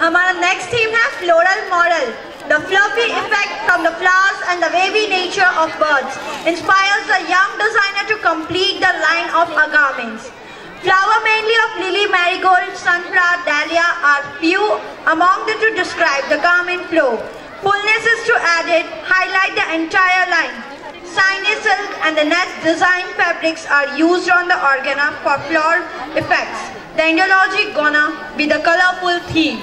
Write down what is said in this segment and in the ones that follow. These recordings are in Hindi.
हमारा नेक्स्ट थीम है floral model The fluffy effect from the flowers and the wavy nature of birds inspires the young designer to complete the line of our garments. Flower mainly of lily, marigold, sunflower, dahlia are few among them to describe the garment flow. Fullness is to add it, highlight the entire line. Shiny silk and the net design fabrics are used on the organa for floral effects. The ideology gonna be the colorful theme.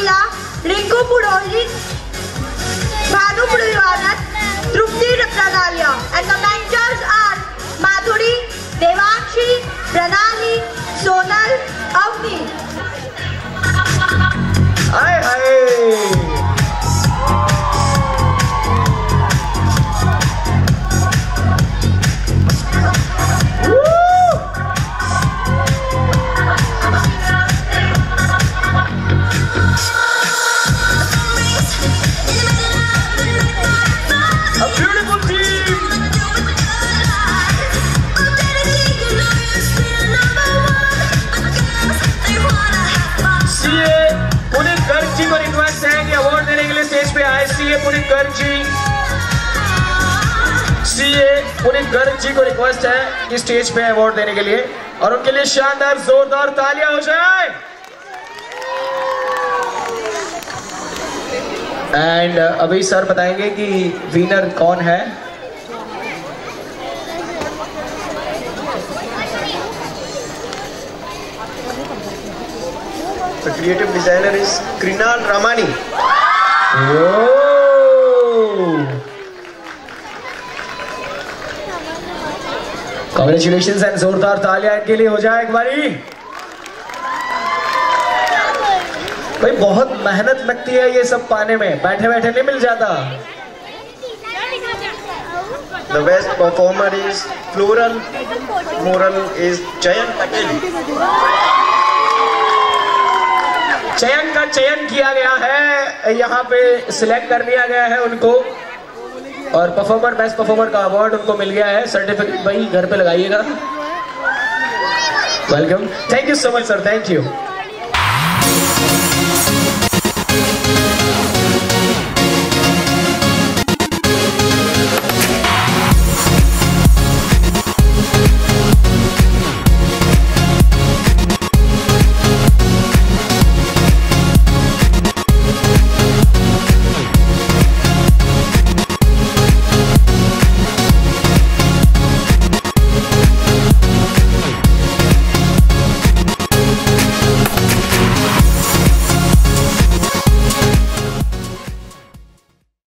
Shukla Rinku Purohit Bhanu Purohit Tripti प्रदालिया and the CA Puneet Garg ji को रिक्वेस्ट है कि स्टेज पे अवार्ड देने के लिए। और उनके लिए शानदार, जोरदार तालियाँ हो जाए। एंड अभी सर बताएँगे कि विनर कौन है। The creative designer is Krinal Ramani. Congratulation and जोरदार तालियाँ इनके लिए हो जाए एक बारी। भाई, बहुत मेहनत लगती है ये सब पाने में। बैठे बैठे नहीं मिल जाता। The best performer is Floral. Moral is Chayan Patel. चयन का चयन किया गया है। यहाँ पे सिलेक्ट कर लिया गया है उनको। और परफॉर्मर बेस्ट परफॉर्मर का अवार्ड उनको मिल गया है। सर्टिफिकेट भाई, घर पे लगाइएगा। Welcome thank you so much sir thank you